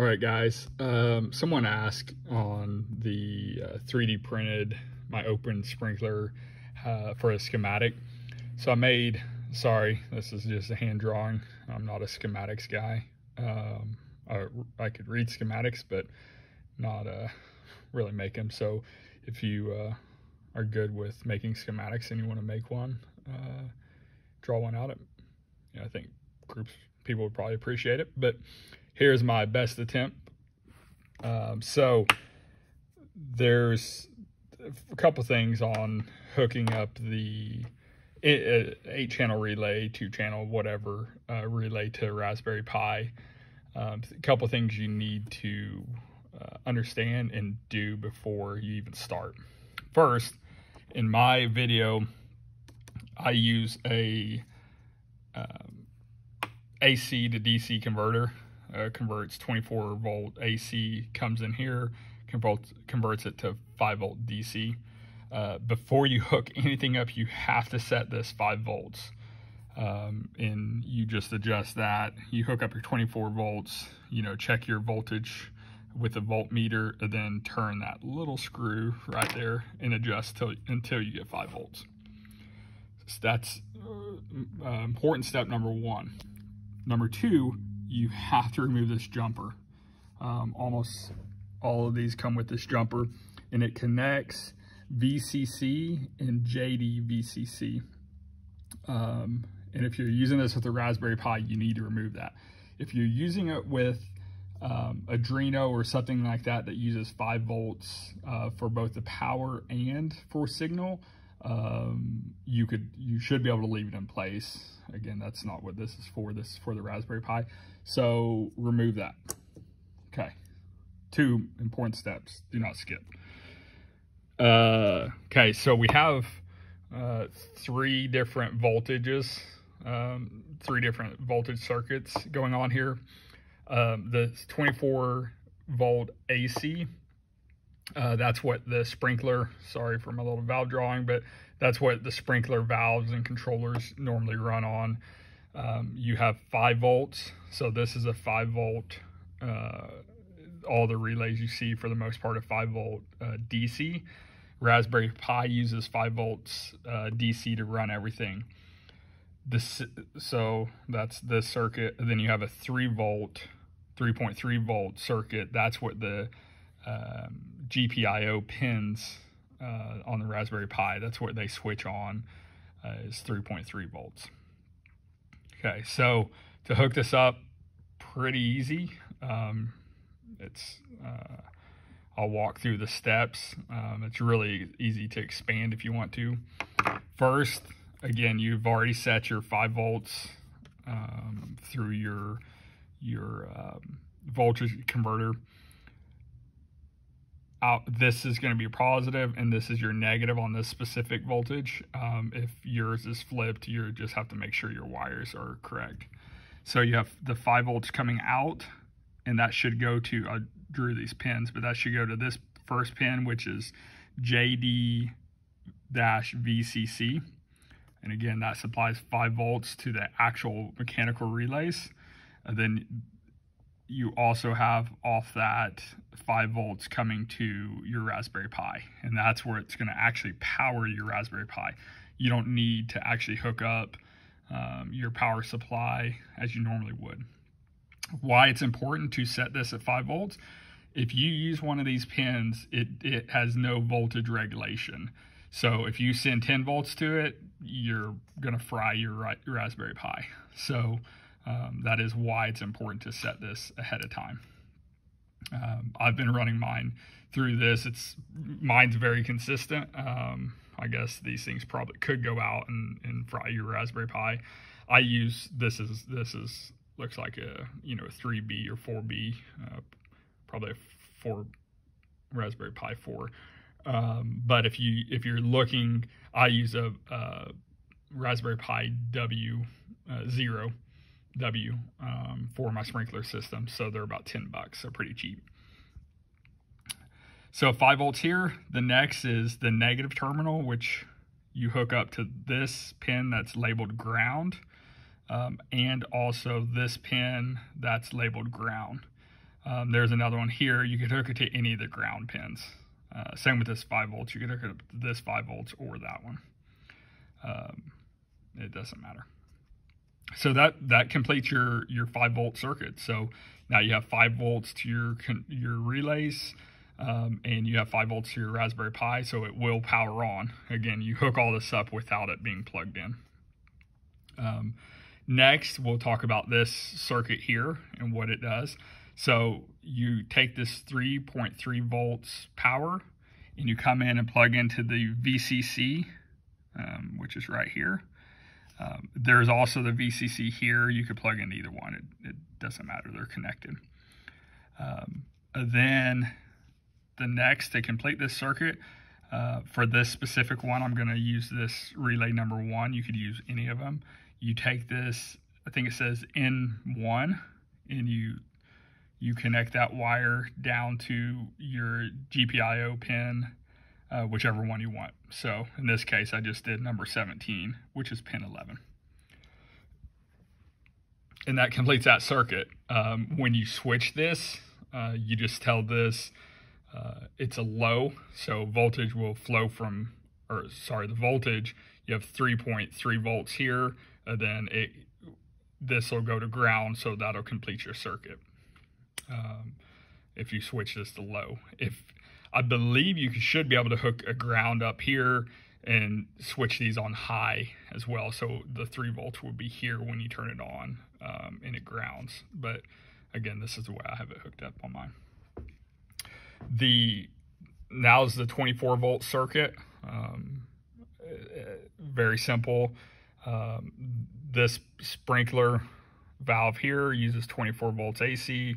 All right, guys. Um, someone asked on the uh, 3D printed my OpenSprinkler uh, for a schematic. So I made, sorry, this is just a hand drawing. I'm not a schematics guy. Um, I, I, could read schematics, but not uh, really make them. So if you uh, are good with making schematics and you want to make one, uh, draw one out. You know, I think groups, people would probably appreciate it. But here's my best attempt. Um, so there's a couple things on hooking up the eight channel relay, two channel, whatever uh, relay to Raspberry Pi. Um, a couple things you need to uh, understand and do before you even start. First, in my video, I use a um, AC to DC converter. Uh, converts 24 volt AC, comes in here, converts, converts it to 5 volt DC. Uh, before you hook anything up, you have to set this 5 volts. Um, and you just adjust that. You hook up your 24 volts, you know, check your voltage with a voltmeter, and then turn that little screw right there and adjust till, until you get 5 volts. So that's uh, uh, important step number one. Number two, you have to remove this jumper. Um, almost all of these come with this jumper and it connects VCC and JD VCC. Um, and if you're using this with a Raspberry Pi, you need to remove that. If you're using it with um, Arduino or something like that that uses 5 volts uh, for both the power and for signal, um, you could you should be able to leave it in place. Again, that's not what this is for. This is for the Raspberry Pi. So remove that. Okay. Two important steps. Do not skip. Uh, okay, so we have uh, three different voltages, um, three different voltage circuits going on here. Um, the 24 volt AC uh, that's what the sprinkler, sorry for my little valve drawing, but that's what the sprinkler valves and controllers normally run on. Um, you have 5 volts, so this is a 5 volt. Uh, all the relays you see for the most part are 5 volt uh, DC. Raspberry Pi uses 5 volts uh, DC to run everything. This, so that's this circuit. Then you have a 3 volt, 3.3 volt circuit. That's what the um, GPIO pins uh, on the Raspberry Pi. That's what they switch on uh, is 3.3 volts. Okay, so to hook this up, pretty easy. Um, it's uh, I'll walk through the steps. Um, it's really easy to expand if you want to. First, again, you've already set your 5 volts um, through your your um, voltage converter out this is going to be positive and this is your negative on this specific voltage. Um, if yours is flipped, you just have to make sure your wires are correct. So you have the 5 volts coming out, and that should go to, I drew these pins, but that should go to this first pin, which is JD-VCC. And again, that supplies 5 volts to the actual mechanical relays. And then you also have off that 5 volts coming to your Raspberry Pi. And that's where it's going to actually power your Raspberry Pi. You don't need to actually hook up um, your power supply as you normally would. Why it's important to set this at 5 volts, if you use one of these pins, it, it has no voltage regulation. So if you send 10 volts to it, you're going to fry your, your Raspberry Pi. So um, that is why it's important to set this ahead of time. Um, I've been running mine through this. It's mine's very consistent. Um, I guess these things probably could go out and, and fry your Raspberry Pi. I use this is this is looks like a you know a 3B or 4B, uh, probably a four Raspberry Pi 4. Um, but if you if you're looking, I use a, a Raspberry Pi W uh, zero W um, for my sprinkler system. So they're about 10 bucks, so pretty cheap. So 5 volts here. The next is the negative terminal, which you hook up to this pin that's labeled ground. Um, and also this pin that's labeled ground. Um, there's another one here. You could hook it to any of the ground pins. Uh, same with this 5 volts. You could hook it to this 5 volts or that one. Um, it doesn't matter. So that that completes your your 5 volt circuit. So now you have 5 volts to your your relays. Um, and you have 5 volts to your Raspberry Pi, so it will power on. Again, you hook all this up without it being plugged in. Um, next, we'll talk about this circuit here and what it does. So you take this 3.3 volts power and you come in and plug into the VCC, um, which is right here. Um, there's also the VCC here. You could plug in either one. It, it doesn't matter. They're connected. Um, then the next to complete this circuit, uh, for this specific one, I'm going to use this relay number one. You could use any of them. You take this, I think it says N1, and you you connect that wire down to your GPIO pin, uh, whichever one you want. So in this case, I just did number 17, which is pin 11. And that completes that circuit. Um, when you switch this, uh, you just tell this uh, it's a low, so voltage will flow from, or sorry, the voltage, you have 3.3 volts here, and then it this will go to ground, so that'll complete your circuit um, if you switch this to low. If I believe you should be able to hook a ground up here and switch these on high as well. So the three volts will be here when you turn it on um, and it grounds. But again, this is the way I have it hooked up on mine. The now is the 24 volt circuit. Um, very simple. Um, this sprinkler valve here uses 24 volts AC.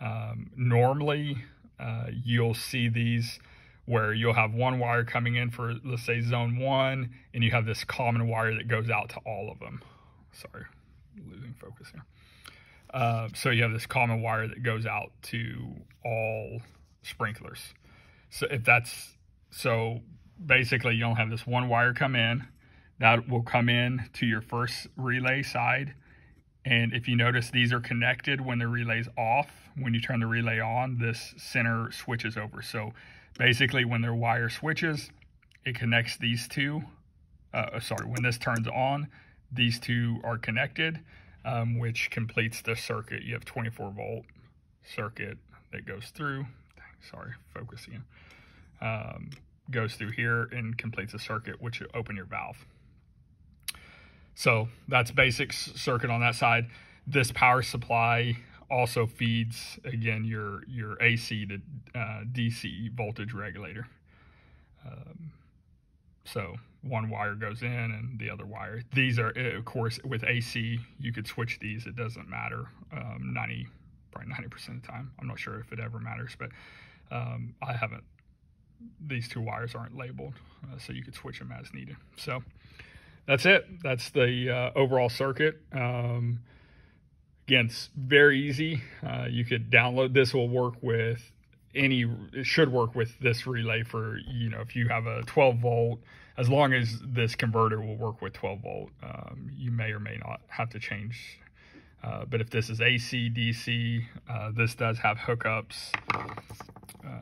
Um, normally, uh, you'll see these where you'll have one wire coming in for, let's say, zone one, and you have this common wire that goes out to all of them. Sorry, losing focus here. Uh, so you have this common wire that goes out to all sprinklers. So if that's, so basically you don't have this one wire come in, that will come in to your first relay side. And if you notice, these are connected when the relay's off when you turn the relay on, this center switches over. So basically when their wire switches, it connects these two. Uh, sorry, when this turns on, these two are connected, um, which completes the circuit. You have 24 volt circuit that goes through. Sorry, focusing. Um, goes through here and completes the circuit, which open your valve. So that's basic circuit on that side. This power supply also feeds again your your AC to uh, DC voltage regulator. Um, so one wire goes in and the other wire. These are, eh, of course, with AC, you could switch these. It doesn't matter. Um, 90, probably 90% of the time. I'm not sure if it ever matters, but um, I haven't. These two wires aren't labeled, uh, so you could switch them as needed. So that's it. That's the uh, overall circuit. Um, Again, it's very easy. Uh, you could download this will work with any it should work with this relay for you know if you have a 12 volt as long as this converter will work with 12 volt um, you may or may not have to change uh, but if this is AC DC uh, this does have hookups uh,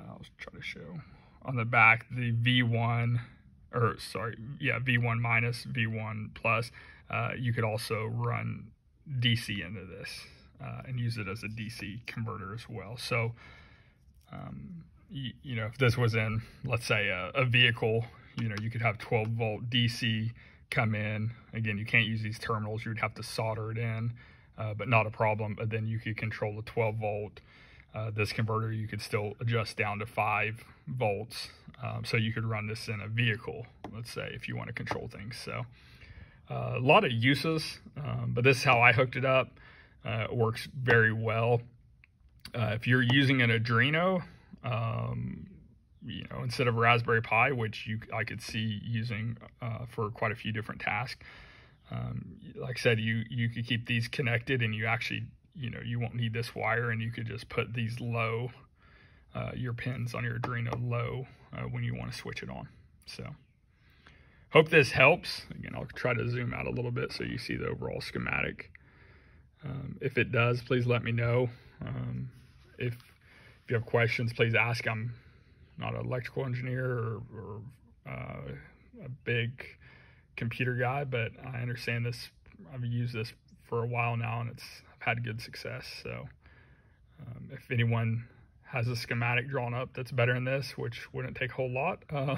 I'll try to show on the back the V1 or sorry yeah V1 minus V1 plus uh, you could also run DC into this uh, and use it as a DC converter as well. So, um, you, you, know, if this was in, let's say, a, a, vehicle, you know, you could have 12 volt DC come in. Again, you can't use these terminals. You would have to solder it in, uh, but not a problem. But then you could control the 12 volt. Uh, this converter, you could still adjust down to 5 volts. Um, so you could run this in a vehicle, let's say, if you want to control things. So, uh, a lot of uses, um, but this is how I hooked it up. Uh, it works very well. Uh, if you're using an Arduino, um, you know, instead of Raspberry Pi, which you I could see using uh, for quite a few different tasks, um, like I said, you you could keep these connected, and you actually, you know, you won't need this wire, and you could just put these low, uh, your pins on your Arduino low uh, when you want to switch it on. So. Hope this helps. Again, I'll try to zoom out a little bit so you see the overall schematic. Um, if it does, please let me know. Um, if if you have questions, please ask. I'm not an electrical engineer or, or uh, a big computer guy, but I understand this. I've used this for a while now, and it's I've had good success. So um, if anyone has a schematic drawn up that's better than this, which wouldn't take a whole lot, uh,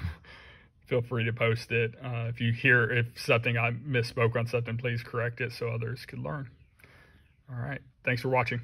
feel free to post it. Uh, if you hear if something I misspoke on something, please correct it so others could learn. All right. Thanks for watching.